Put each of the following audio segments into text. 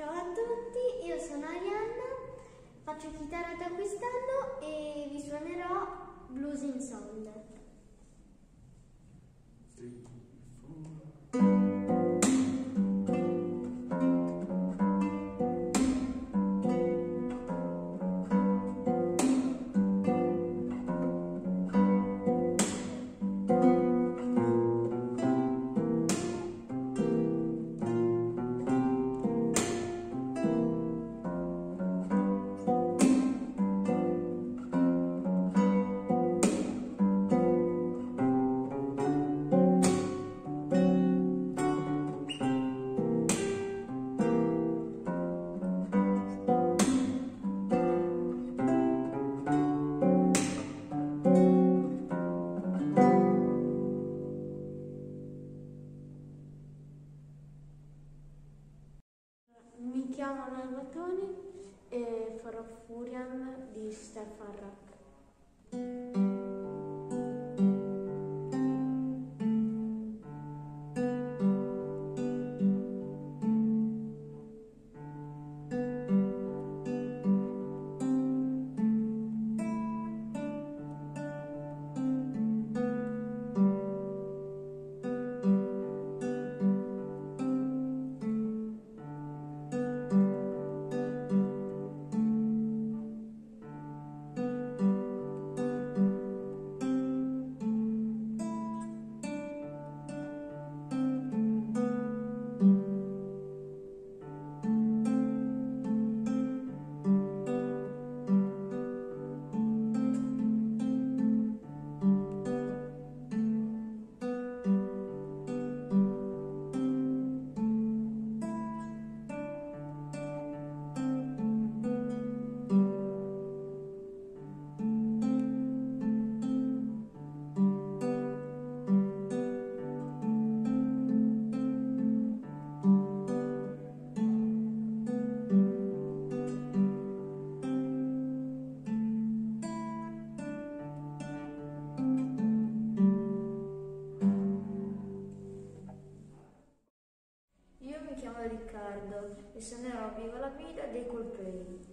Ciao a tutti, io sono Arianna, faccio chitarra da quest'anno e vi suonerò Blues in Sound. three, E suonerò Viva la vita dei Coldplay.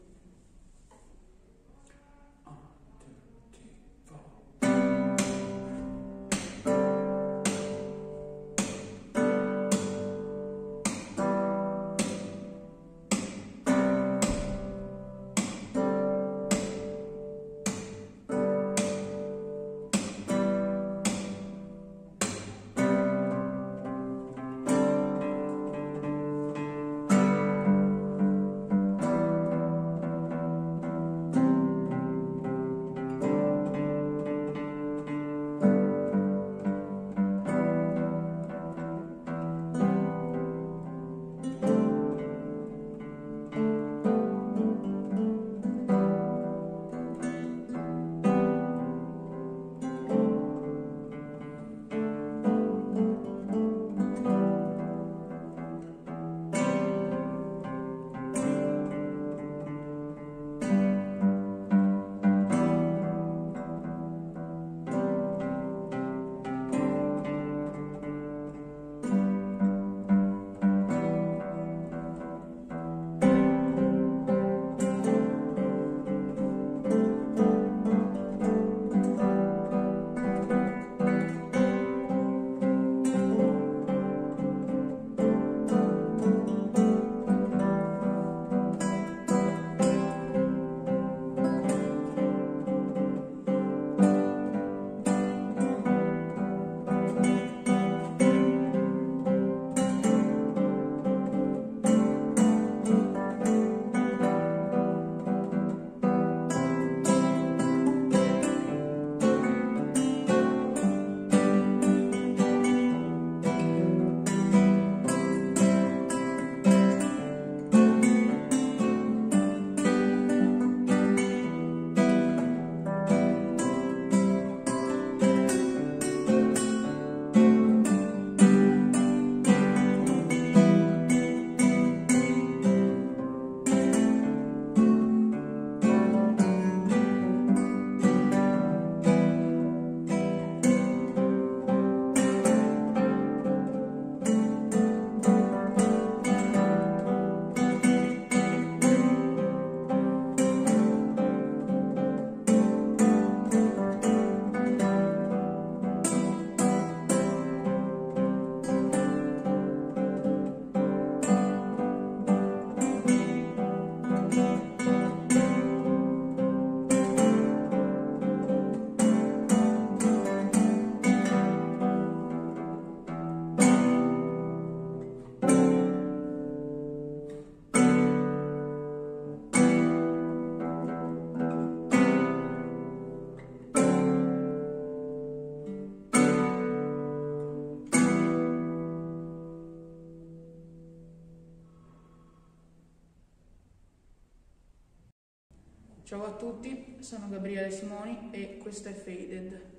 Ciao a tutti, sono Gabriele Simoni e questo è Faded.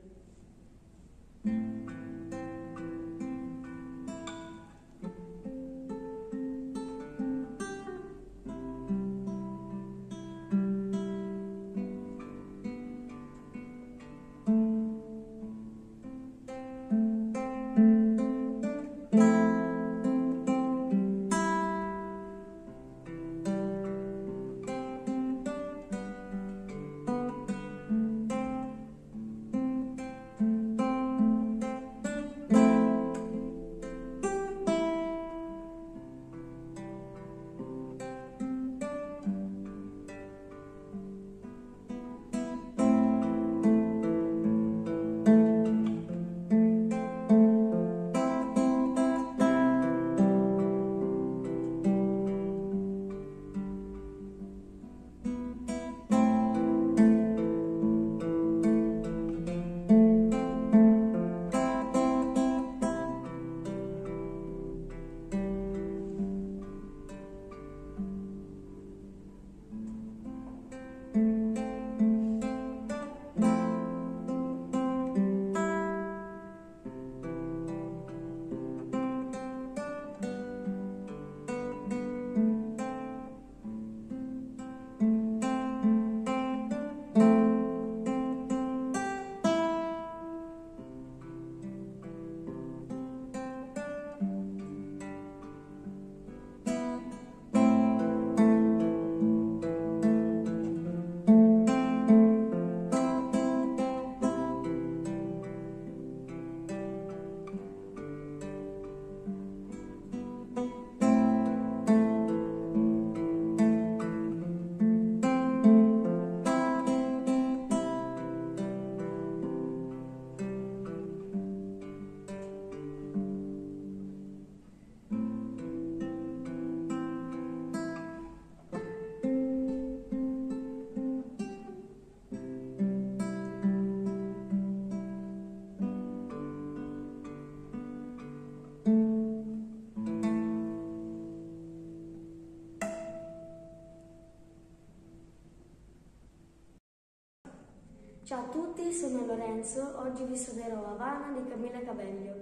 Ciao a tutti, sono Lorenzo, oggi vi suonerò Havana di Camilla Cabello.